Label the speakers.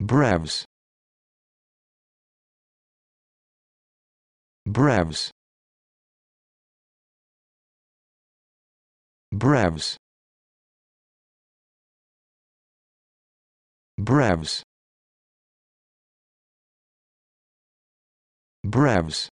Speaker 1: Brevs. Brevs. Brevs. Brevs. Brevs.